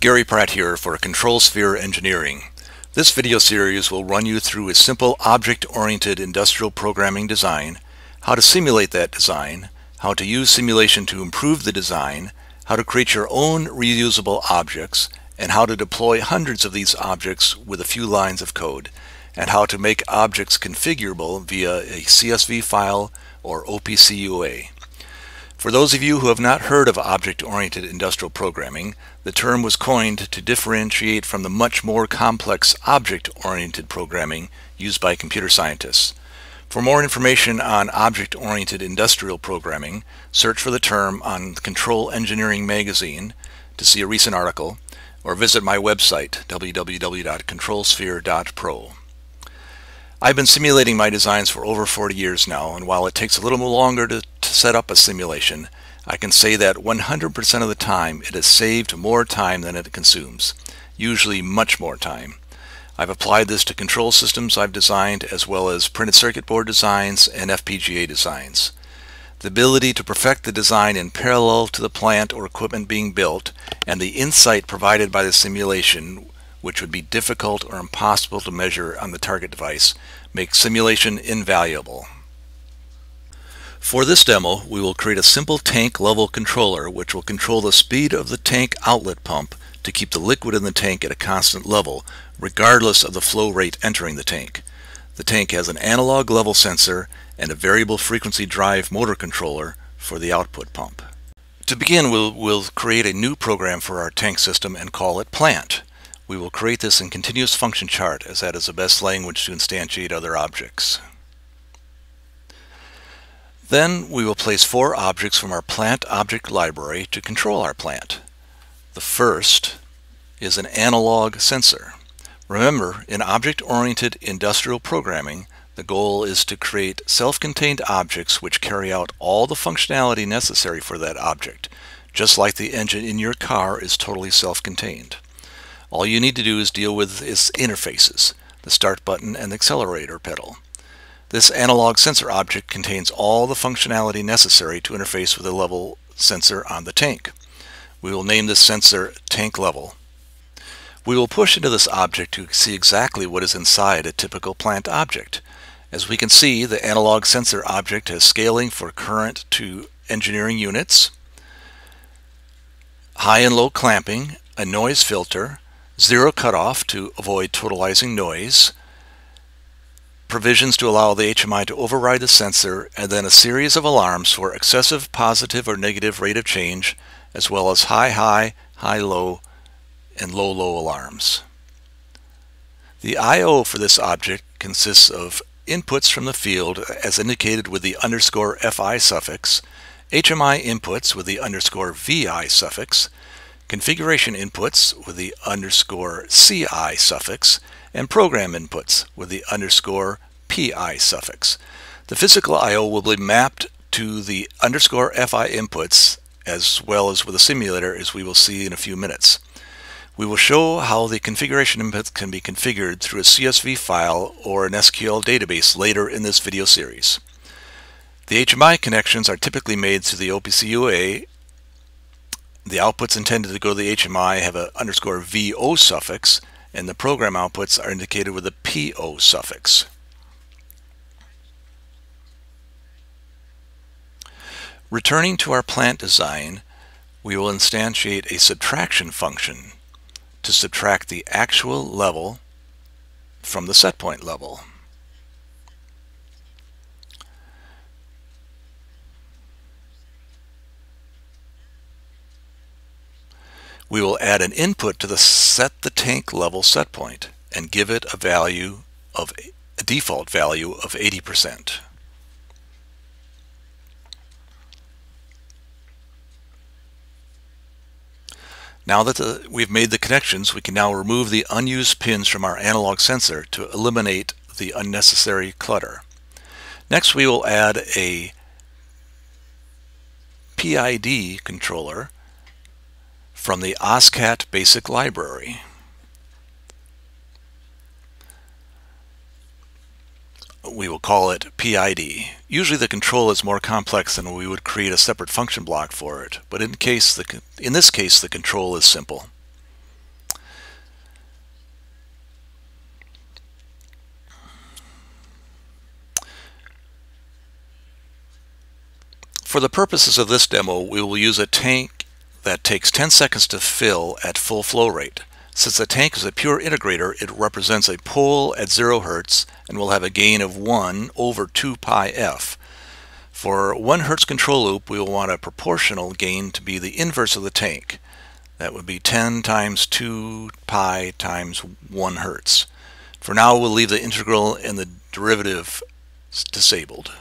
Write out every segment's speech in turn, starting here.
Gary Pratt here for Control Sphere Engineering. This video series will run you through a simple object-oriented industrial programming design, how to simulate that design, how to use simulation to improve the design, how to create your own reusable objects, and how to deploy hundreds of these objects with a few lines of code, and how to make objects configurable via a CSV file or OPC UA. For those of you who have not heard of object-oriented industrial programming, the term was coined to differentiate from the much more complex object-oriented programming used by computer scientists. For more information on object-oriented industrial programming, search for the term on Control Engineering magazine to see a recent article, or visit my website, www.controlsphere.pro. I've been simulating my designs for over 40 years now, and while it takes a little longer to, to set up a simulation, I can say that 100% of the time it has saved more time than it consumes, usually much more time. I've applied this to control systems I've designed as well as printed circuit board designs and FPGA designs. The ability to perfect the design in parallel to the plant or equipment being built and the insight provided by the simulation which would be difficult or impossible to measure on the target device, makes simulation invaluable. For this demo, we will create a simple tank level controller which will control the speed of the tank outlet pump to keep the liquid in the tank at a constant level, regardless of the flow rate entering the tank. The tank has an analog level sensor and a variable frequency drive motor controller for the output pump. To begin, we'll, we'll create a new program for our tank system and call it plant. We will create this in continuous function chart as that is the best language to instantiate other objects. Then we will place four objects from our plant object library to control our plant. The first is an analog sensor. Remember, in object-oriented industrial programming, the goal is to create self-contained objects which carry out all the functionality necessary for that object, just like the engine in your car is totally self-contained. All you need to do is deal with its interfaces, the start button and the accelerator pedal. This analog sensor object contains all the functionality necessary to interface with a level sensor on the tank. We will name this sensor tank level. We will push into this object to see exactly what is inside a typical plant object. As we can see, the analog sensor object has scaling for current to engineering units, high and low clamping, a noise filter, zero cutoff to avoid totalizing noise, provisions to allow the HMI to override the sensor, and then a series of alarms for excessive positive or negative rate of change, as well as high-high, high-low, and low-low alarms. The I.O. for this object consists of inputs from the field as indicated with the underscore FI suffix, HMI inputs with the underscore VI suffix, configuration inputs with the underscore CI suffix, and program inputs with the underscore PI suffix. The physical I.O. will be mapped to the underscore FI inputs as well as with a simulator as we will see in a few minutes. We will show how the configuration inputs can be configured through a CSV file or an SQL database later in this video series. The HMI connections are typically made through the OPC UA the outputs intended to go to the HMI have an underscore VO suffix, and the program outputs are indicated with a PO suffix. Returning to our plant design, we will instantiate a subtraction function to subtract the actual level from the setpoint level. We will add an input to the set the tank level set point and give it a value of a default value of 80%. Now that the, we've made the connections, we can now remove the unused pins from our analog sensor to eliminate the unnecessary clutter. Next we will add a PID controller from the OSCAT Basic Library. We will call it PID. Usually the control is more complex and we would create a separate function block for it, but in, case the, in this case the control is simple. For the purposes of this demo, we will use a tank that takes 10 seconds to fill at full flow rate. Since the tank is a pure integrator, it represents a pole at 0 Hz and will have a gain of 1 over 2 pi f. For 1 Hz control loop, we will want a proportional gain to be the inverse of the tank. That would be 10 times 2 pi times 1 Hz. For now, we'll leave the integral and the derivative disabled.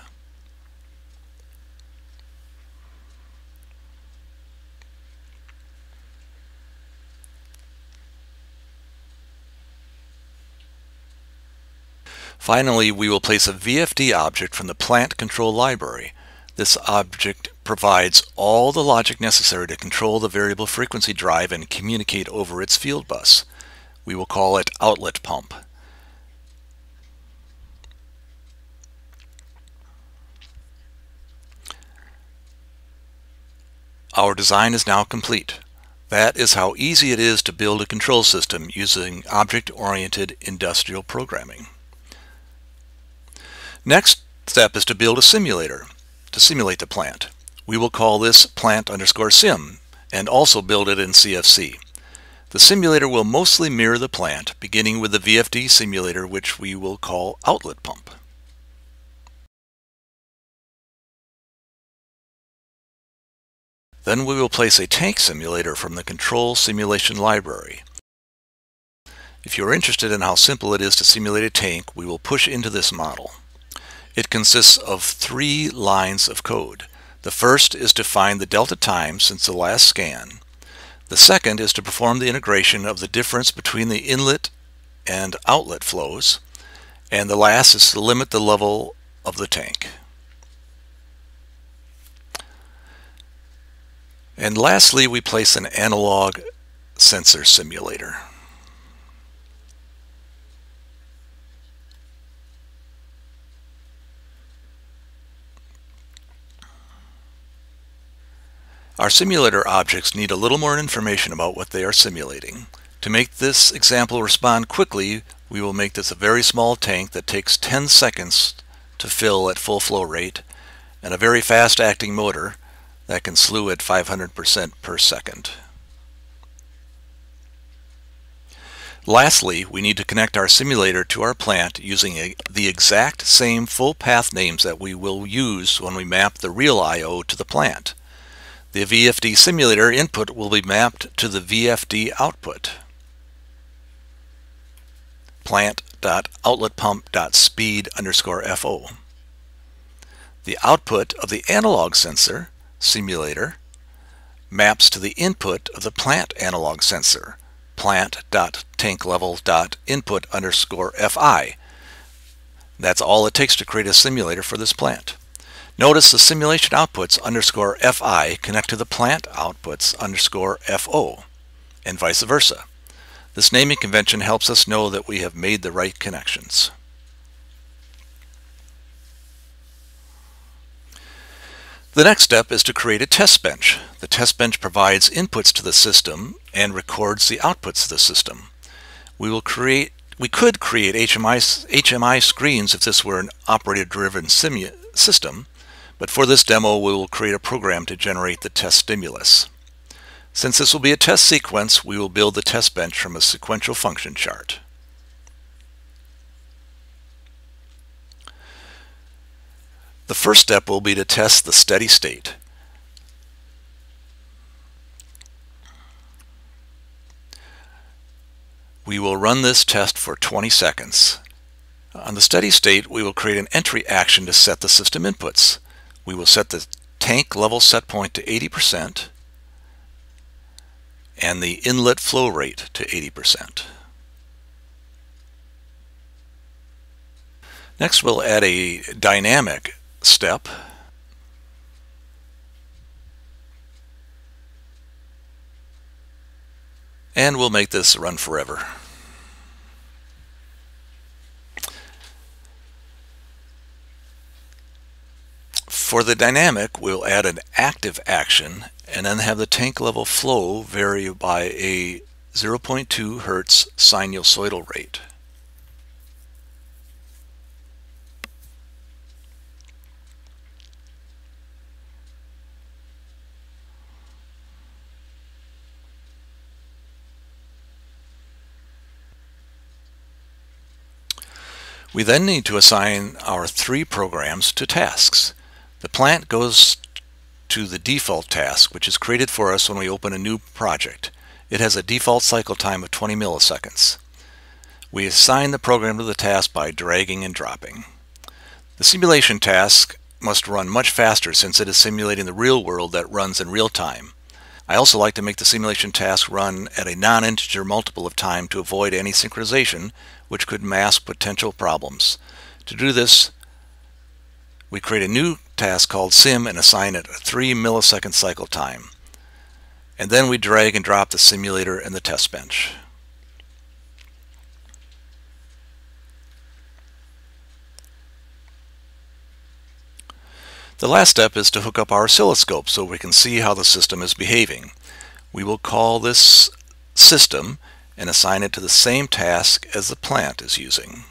Finally, we will place a VFD object from the plant control library. This object provides all the logic necessary to control the variable frequency drive and communicate over its field bus. We will call it outlet pump. Our design is now complete. That is how easy it is to build a control system using object-oriented industrial programming. Next step is to build a simulator to simulate the plant. We will call this plant underscore sim and also build it in CFC. The simulator will mostly mirror the plant, beginning with the VFD simulator, which we will call outlet pump. Then we will place a tank simulator from the control simulation library. If you are interested in how simple it is to simulate a tank, we will push into this model. It consists of three lines of code. The first is to find the delta time since the last scan. The second is to perform the integration of the difference between the inlet and outlet flows. And the last is to limit the level of the tank. And lastly, we place an analog sensor simulator. Our simulator objects need a little more information about what they are simulating. To make this example respond quickly, we will make this a very small tank that takes 10 seconds to fill at full flow rate and a very fast acting motor that can slew at 500% per second. Lastly, we need to connect our simulator to our plant using a, the exact same full path names that we will use when we map the real I.O. to the plant. The VFD simulator input will be mapped to the VFD output. plant.outletpump.speed underscore FO. The output of the analog sensor, simulator, maps to the input of the plant analog sensor, plant.tanklevel.input underscore FI. That's all it takes to create a simulator for this plant. Notice the simulation outputs underscore FI connect to the plant outputs underscore FO and vice versa. This naming convention helps us know that we have made the right connections. The next step is to create a test bench. The test bench provides inputs to the system and records the outputs of the system. We will create we could create HMI, HMI screens if this were an operator-driven system, but for this demo, we will create a program to generate the test stimulus. Since this will be a test sequence, we will build the test bench from a sequential function chart. The first step will be to test the steady state. We will run this test for 20 seconds. On the steady state, we will create an entry action to set the system inputs we will set the tank level set point to 80% and the inlet flow rate to 80%. Next we'll add a dynamic step and we'll make this run forever. For the dynamic, we'll add an active action and then have the tank level flow vary by a 0.2 Hertz sinusoidal rate. We then need to assign our three programs to tasks. The plant goes to the default task, which is created for us when we open a new project. It has a default cycle time of 20 milliseconds. We assign the program to the task by dragging and dropping. The simulation task must run much faster since it is simulating the real world that runs in real time. I also like to make the simulation task run at a non-integer multiple of time to avoid any synchronization, which could mask potential problems. To do this, we create a new task called sim and assign it a 3 millisecond cycle time. And then we drag and drop the simulator and the test bench. The last step is to hook up our oscilloscope so we can see how the system is behaving. We will call this system and assign it to the same task as the plant is using.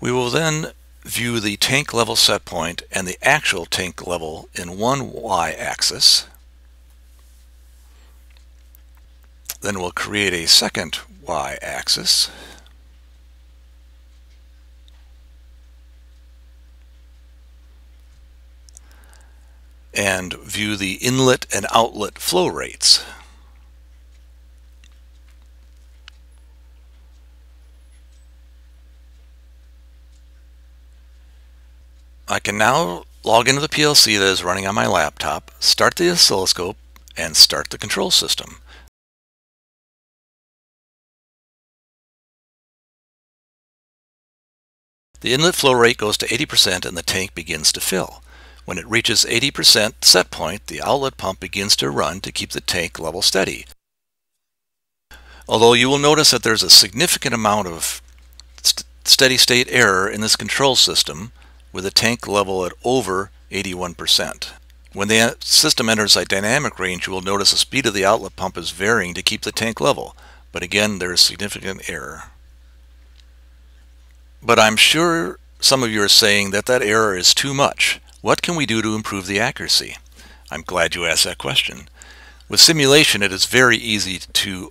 We will then view the tank level set point and the actual tank level in one y-axis. Then we'll create a second y-axis. and view the inlet and outlet flow rates. I can now log into the PLC that is running on my laptop, start the oscilloscope, and start the control system. The inlet flow rate goes to 80% and the tank begins to fill. When it reaches 80% set point, the outlet pump begins to run to keep the tank level steady. Although you will notice that there's a significant amount of st steady state error in this control system with a tank level at over 81%. When the system enters a dynamic range, you will notice the speed of the outlet pump is varying to keep the tank level, but again there is significant error. But I'm sure some of you are saying that that error is too much. What can we do to improve the accuracy? I'm glad you asked that question. With simulation, it is very easy to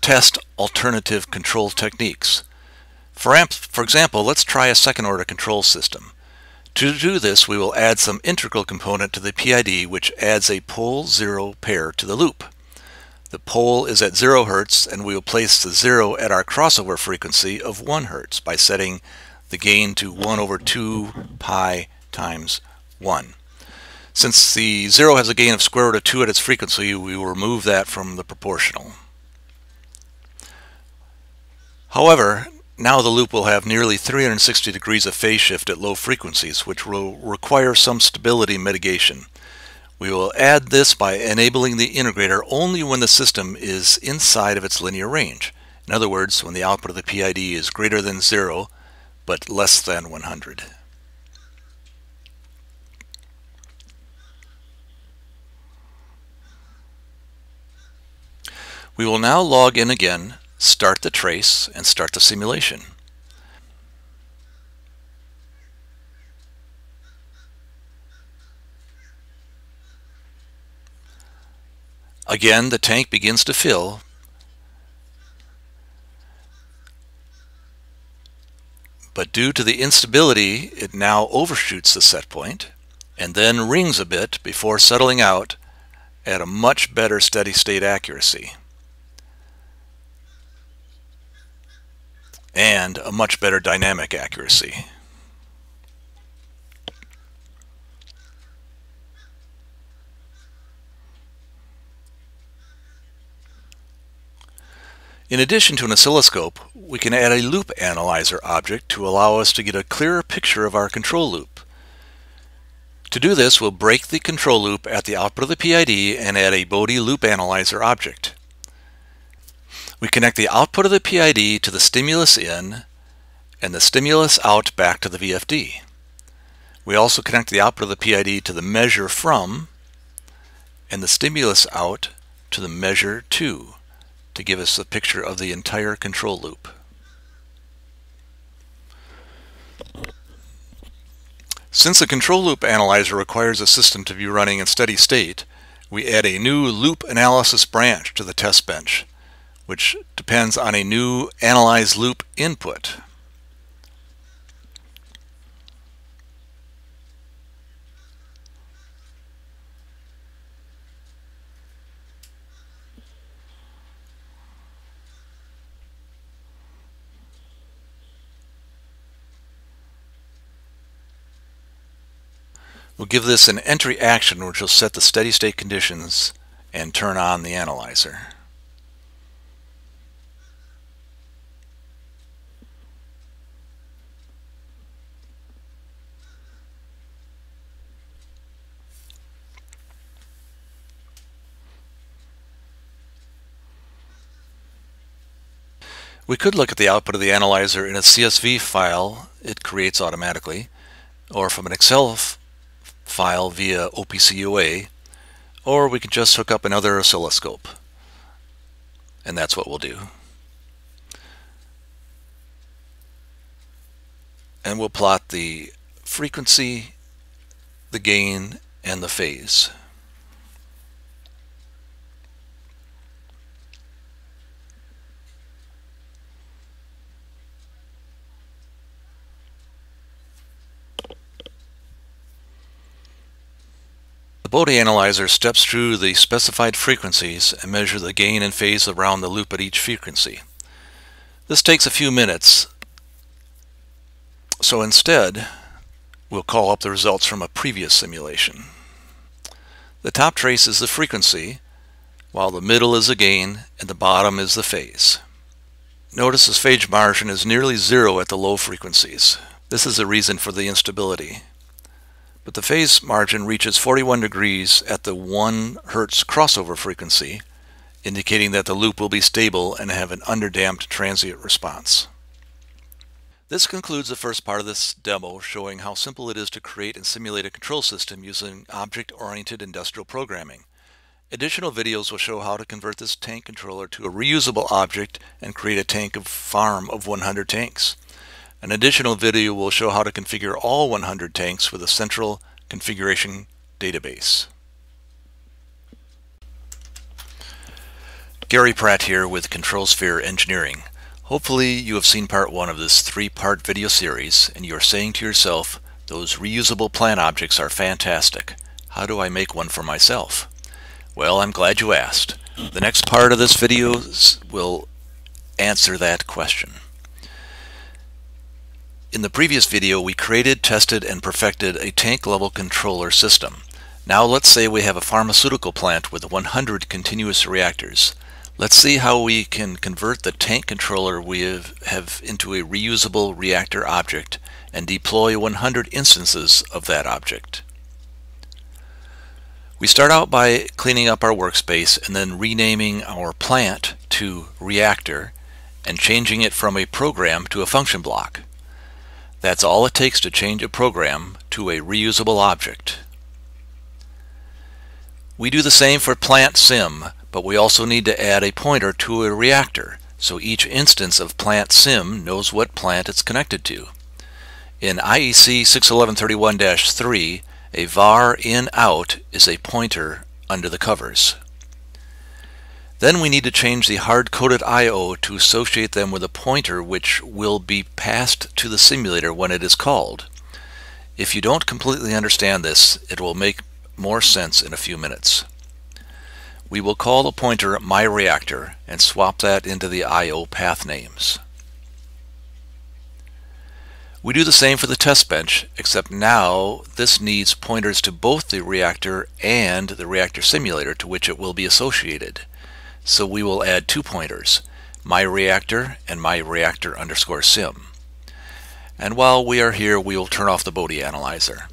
test alternative control techniques. For, for example, let's try a second order control system. To do this, we will add some integral component to the PID which adds a pole zero pair to the loop. The pole is at 0 Hz and we will place the 0 at our crossover frequency of 1 Hz by setting the gain to 1 over 2 pi times 1. Since the 0 has a gain of square root of 2 at its frequency, we will remove that from the proportional. However, now the loop will have nearly 360 degrees of phase shift at low frequencies, which will require some stability mitigation. We will add this by enabling the integrator only when the system is inside of its linear range. In other words, when the output of the PID is greater than 0, but less than 100. We will now log in again, start the trace, and start the simulation. Again, the tank begins to fill, but due to the instability, it now overshoots the set point and then rings a bit before settling out at a much better steady state accuracy. And a much better dynamic accuracy. In addition to an oscilloscope, we can add a loop analyzer object to allow us to get a clearer picture of our control loop. To do this, we'll break the control loop at the output of the PID and add a Bode loop analyzer object. We connect the output of the PID to the stimulus in and the stimulus out back to the VFD. We also connect the output of the PID to the measure from and the stimulus out to the measure to to give us a picture of the entire control loop. Since the control loop analyzer requires a system to be running in steady state, We add a new loop analysis branch to the test bench, which depends on a new analyze loop input. We'll give this an entry action which will set the steady state conditions and turn on the analyzer. We could look at the output of the analyzer in a CSV file it creates automatically, or from an Excel file via OPC UA, or we could just hook up another oscilloscope. And that's what we'll do. And we'll plot the frequency, the gain, and the phase. The Bode analyzer steps through the specified frequencies and measures the gain and phase around the loop at each frequency. This takes a few minutes, so instead we'll call up the results from a previous simulation. The top trace is the frequency, while the middle is the gain and the bottom is the phase. Notice the phase margin is nearly zero at the low frequencies. This is a reason for the instability but the phase margin reaches 41 degrees at the 1 Hz crossover frequency, indicating that the loop will be stable and have an underdamped transient response. This concludes the first part of this demo showing how simple it is to create and simulate a control system using object-oriented industrial programming. Additional videos will show how to convert this tank controller to a reusable object and create a tank of farm of 100 tanks. An additional video will show how to configure all 100 tanks with a central configuration database. Gary Pratt here with ControlSphere Engineering. Hopefully you have seen part one of this three-part video series and you are saying to yourself, those reusable plant objects are fantastic. How do I make one for myself? Well, I'm glad you asked. The next part of this video will answer that question. In the previous video, we created, tested, and perfected a tank-level controller system. Now let's say we have a pharmaceutical plant with 100 continuous reactors. Let's see how we can convert the tank controller we have, have into a reusable reactor object and deploy 100 instances of that object. We start out by cleaning up our workspace and then renaming our plant to reactor and changing it from a program to a function block. That's all it takes to change a program to a reusable object. We do the same for plant sim, but we also need to add a pointer to a reactor, so each instance of plant sim knows what plant it's connected to. In IEC 61131-3, a var in out is a pointer under the covers. Then we need to change the hard-coded I.O. to associate them with a pointer which will be passed to the simulator when it is called. If you don't completely understand this, it will make more sense in a few minutes. We will call the pointer myReactor and swap that into the I.O. path names. We do the same for the test bench, except now this needs pointers to both the reactor and the reactor simulator to which it will be associated. So we will add two pointers, myReactor and myReactor underscore sim. And while we are here, we will turn off the Bode analyzer.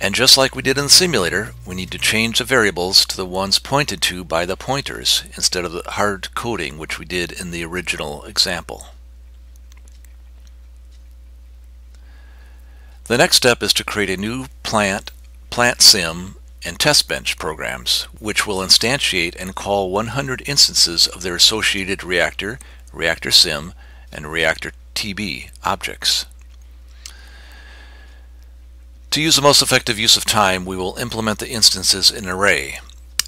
And just like we did in the simulator, we need to change the variables to the ones pointed to by the pointers instead of the hard coding which we did in the original example. The next step is to create a new plant, plant sim, and test bench programs, which will instantiate and call 100 instances of their associated reactor, reactor sim, and reactor TB objects. To use the most effective use of time, we will implement the instances in an array.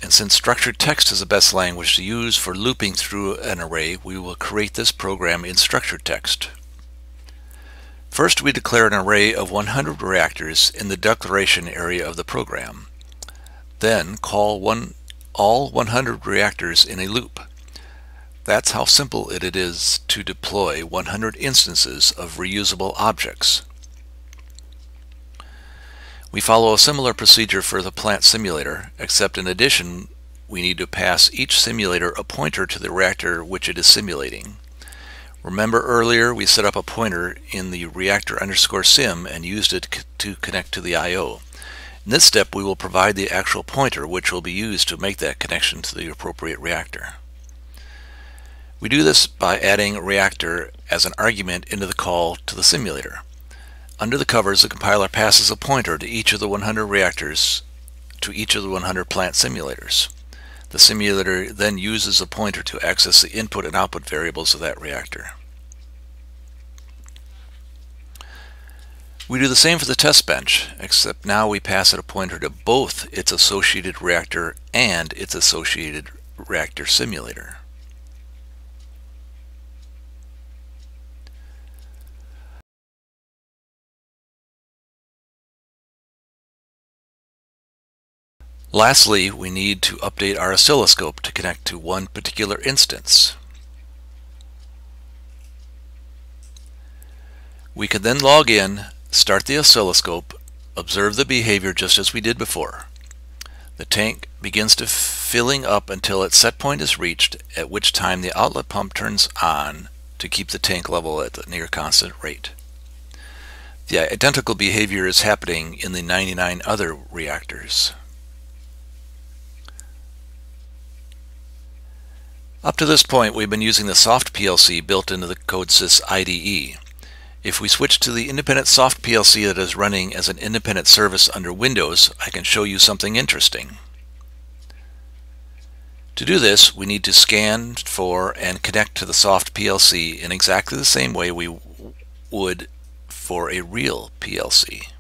And since structured text is the best language to use for looping through an array, we will create this program in structured text. First, we declare an array of 100 reactors in the declaration area of the program. Then call one, all 100 reactors in a loop. That's how simple it is to deploy 100 instances of reusable objects. We follow a similar procedure for the plant simulator, except in addition, we need to pass each simulator a pointer to the reactor which it is simulating. Remember earlier we set up a pointer in the reactor underscore sim and used it to connect to the I.O. In this step we will provide the actual pointer which will be used to make that connection to the appropriate reactor. We do this by adding reactor as an argument into the call to the simulator. Under the covers, the compiler passes a pointer to each of the 100 reactors to each of the 100 plant simulators. The simulator then uses a pointer to access the input and output variables of that reactor. We do the same for the test bench, except now we pass it a pointer to both its associated reactor and its associated reactor simulator. Lastly, we need to update our oscilloscope to connect to one particular instance. We can then log in, start the oscilloscope, observe the behavior just as we did before. The tank begins to filling up until its set point is reached, at which time the outlet pump turns on to keep the tank level at the near constant rate. The identical behavior is happening in the 99 other reactors. Up to this point, we've been using the soft PLC built into the CodeSys IDE. If we switch to the independent soft PLC that is running as an independent service under Windows, I can show you something interesting. To do this, we need to scan for and connect to the soft PLC in exactly the same way we would for a real PLC.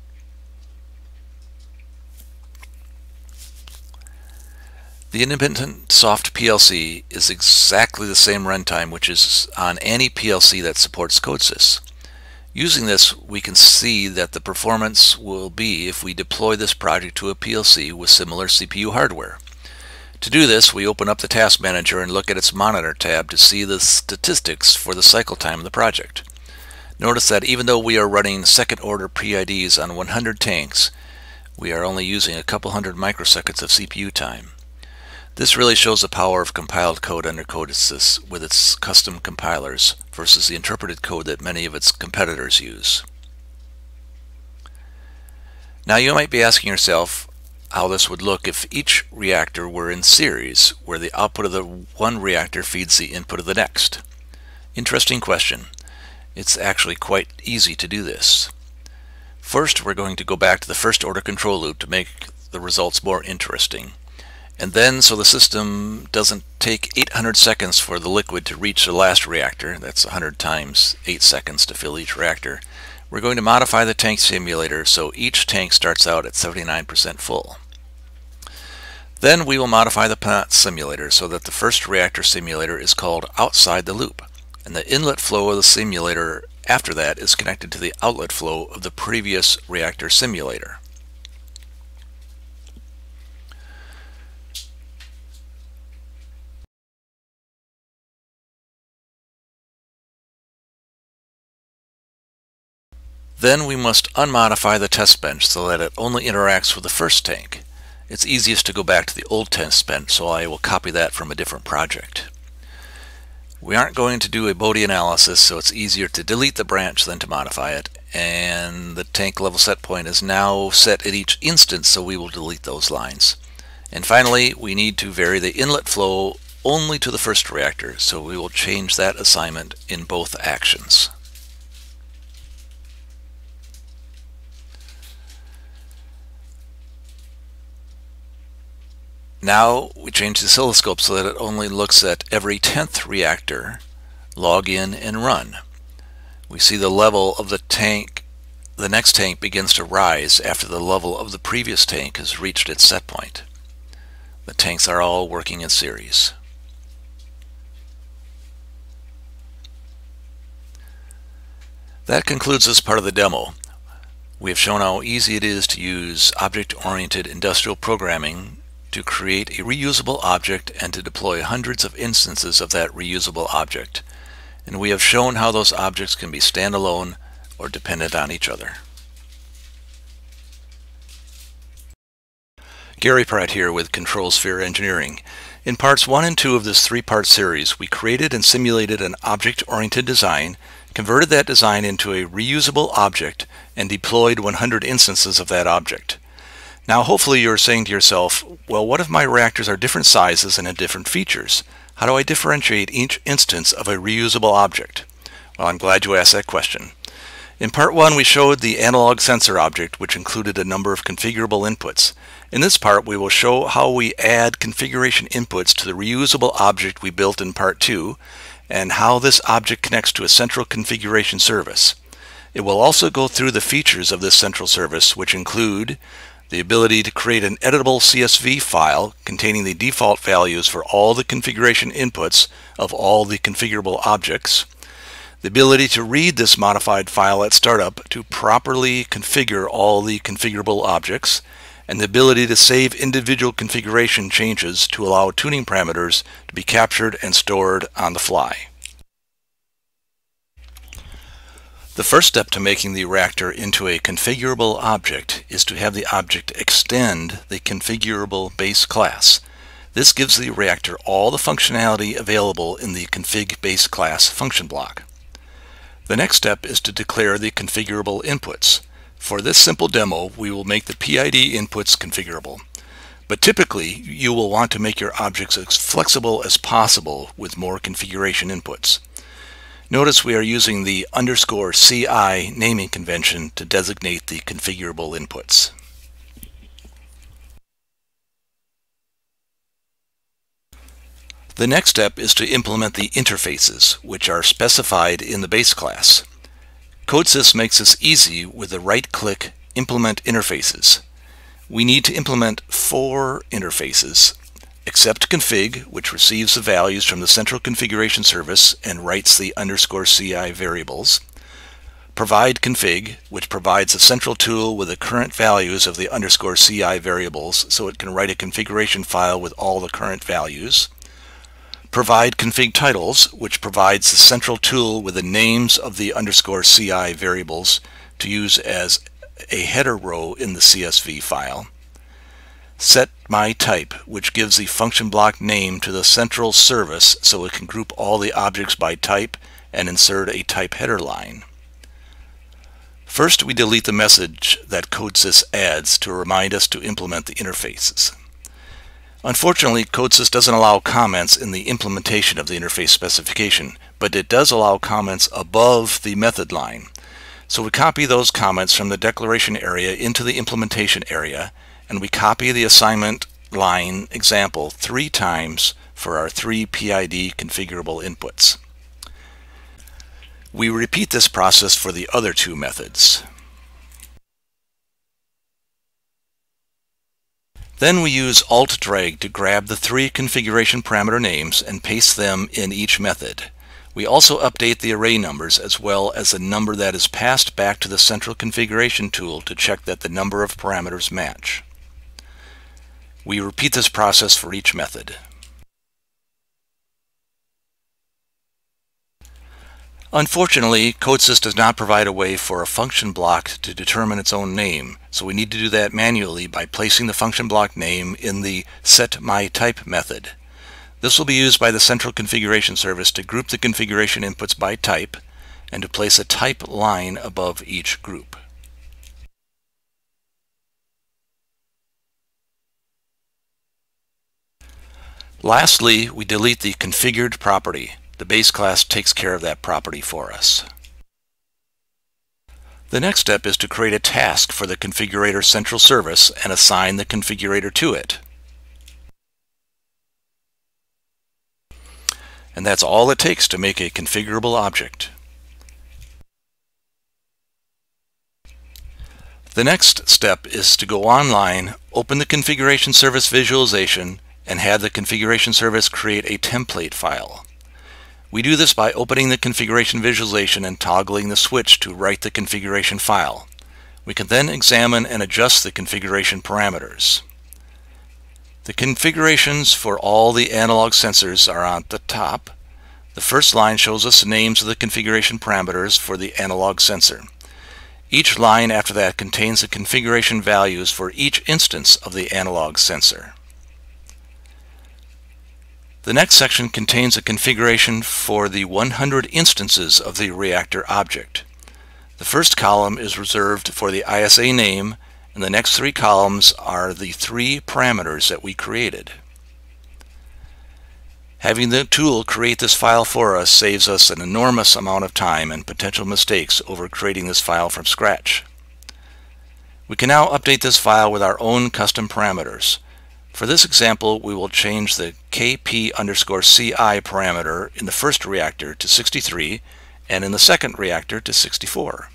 The independent soft PLC is exactly the same runtime which is on any PLC that supports CodeSys. Using this, we can see that the performance will be if we deploy this project to a PLC with similar CPU hardware. To do this, we open up the Task Manager and look at its Monitor tab to see the statistics for the cycle time of the project. Notice that even though we are running second order PIDs on 100 tanks, we are only using a couple hundred microseconds of CPU time. This really shows the power of compiled code under CodeSys with its custom compilers versus the interpreted code that many of its competitors use. Now you might be asking yourself how this would look if each reactor were in series, where the output of the one reactor feeds the input of the next. Interesting question. It's actually quite easy to do this. First, we're going to go back to the first order control loop to make the results more interesting. And then, so the system doesn't take 800 seconds for the liquid to reach the last reactor, that's 100 times 8 seconds to fill each reactor, we're going to modify the tank simulator so each tank starts out at 79% full. Then we will modify the plant simulator so that the first reactor simulator is called outside the loop, and the inlet flow of the simulator after that is connected to the outlet flow of the previous reactor simulator. Then we must unmodify the test bench so that it only interacts with the first tank. It's easiest to go back to the old test bench, so I will copy that from a different project. We aren't going to do a Bode analysis, so it's easier to delete the branch than to modify it. And the tank level set point is now set at each instance, so we will delete those lines. And finally, we need to vary the inlet flow only to the first reactor, so we will change that assignment in both actions. Now we change the oscilloscope so that it only looks at every 10th reactor, log in and run. We see the level of the tank the next tank begins to rise after the level of the previous tank has reached its set point. The tanks are all working in series. That concludes this part of the demo. We have shown how easy it is to use object-oriented industrial programming to create a reusable object and to deploy hundreds of instances of that reusable object. And we have shown how those objects can be standalone or dependent on each other. Gary Pratt here with Control Sphere Engineering. In parts 1 and 2 of this three-part series, we created and simulated an object-oriented design, converted that design into a reusable object, and deployed 100 instances of that object. Now hopefully you're saying to yourself, well what if my reactors are different sizes and have different features? How do I differentiate each instance of a reusable object? Well I'm glad you asked that question. In part 1 we showed the analog sensor object which included a number of configurable inputs. In this part we will show how we add configuration inputs to the reusable object we built in part 2 and how this object connects to a central configuration service. It will also go through the features of this central service which include the ability to create an editable CSV file containing the default values for all the configuration inputs of all the configurable objects, the ability to read this modified file at startup to properly configure all the configurable objects, and the ability to save individual configuration changes to allow tuning parameters to be captured and stored on the fly. The first step to making the reactor into a configurable object is to have the object extend the configurable base class. This gives the reactor all the functionality available in the config base class function block. The next step is to declare the configurable inputs. For this simple demo, we will make the PID inputs configurable. But typically, you will want to make your objects as flexible as possible with more configuration inputs. Notice we are using the underscore CI naming convention to designate the configurable inputs. The next step is to implement the interfaces, which are specified in the base class. CodeSys makes this easy with the right-click Implement Interfaces. We need to implement four interfaces. Accept config, which receives the values from the central configuration service and writes the underscore CI variables. Provide config, which provides a central tool with the current values of the underscore CI variables so it can write a configuration file with all the current values. Provide config titles, which provides the central tool with the names of the underscore CI variables to use as a header row in the CSV file. Set my type, which gives the function block name to the central service so it can group all the objects by type and insert a type header line. First, we delete the message that CodeSys adds to remind us to implement the interfaces. Unfortunately, CodeSys doesn't allow comments in the implementation of the interface specification, but it does allow comments above the method line. So we copy those comments from the declaration area into the implementation area, and we copy the assignment line example three times for our three PID configurable inputs. We repeat this process for the other two methods. Then we use Alt Drag to grab the three configuration parameter names and paste them in each method. We also update the array numbers as well as the number that is passed back to the central configuration tool to check that the number of parameters match. We repeat this process for each method. Unfortunately, CodeSys does not provide a way for a function block to determine its own name, so we need to do that manually by placing the function block name in the setMyType method. This will be used by the central configuration service to group the configuration inputs by type and to place a type line above each group. Lastly, we delete the configured property. The base class takes care of that property for us. The next step is to create a task for the configurator central service and assign the configurator to it. And that's all it takes to make a configurable object. The next step is to go online, open the configuration service visualization, and have the configuration service create a template file. We do this by opening the configuration visualization and toggling the switch to write the configuration file. We can then examine and adjust the configuration parameters. The configurations for all the analog sensors are on the top. The first line shows us the names of the configuration parameters for the analog sensor. Each line after that contains the configuration values for each instance of the analog sensor. The next section contains a configuration for the 100 instances of the reactor object. The first column is reserved for the ISA name and the next three columns are the three parameters that we created. Having the tool create this file for us saves us an enormous amount of time and potential mistakes over creating this file from scratch. We can now update this file with our own custom parameters. For this example, we will change the kp underscore ci parameter in the first reactor to 63 and in the second reactor to 64.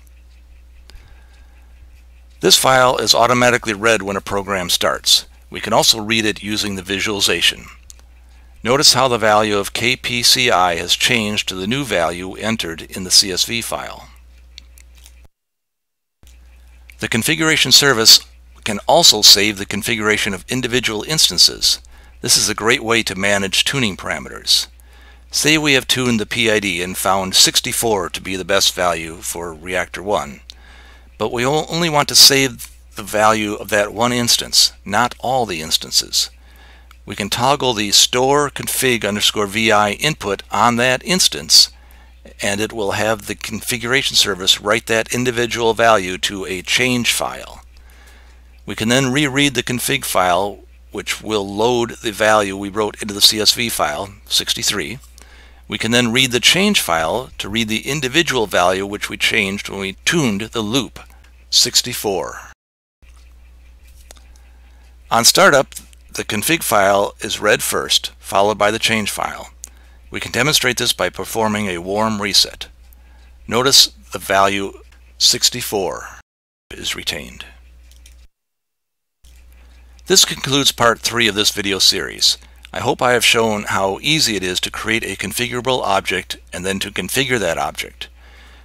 This file is automatically read when a program starts. We can also read it using the visualization. Notice how the value of kpci has changed to the new value entered in the CSV file. The configuration service can also save the configuration of individual instances. This is a great way to manage tuning parameters. Say we have tuned the PID and found 64 to be the best value for reactor 1, but we only want to save the value of that one instance, not all the instances. We can toggle the store config underscore vi input on that instance and it will have the configuration service write that individual value to a change file. We can then reread the config file, which will load the value we wrote into the CSV file, 63. We can then read the change file to read the individual value which we changed when we tuned the loop, 64. On startup, the config file is read first, followed by the change file. We can demonstrate this by performing a warm reset. Notice the value 64 is retained. This concludes part 3 of this video series. I hope I have shown how easy it is to create a configurable object and then to configure that object.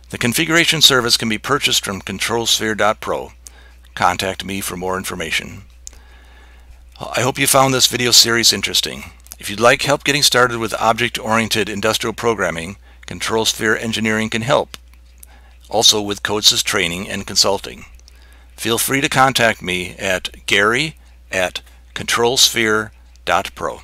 The configuration service can be purchased from controlsphere.pro. Contact me for more information. I hope you found this video series interesting. If you'd like help getting started with object-oriented industrial programming, ControlSphere Engineering can help, also with CODESYS training and consulting. Feel free to contact me at gary at controlsphere.pro.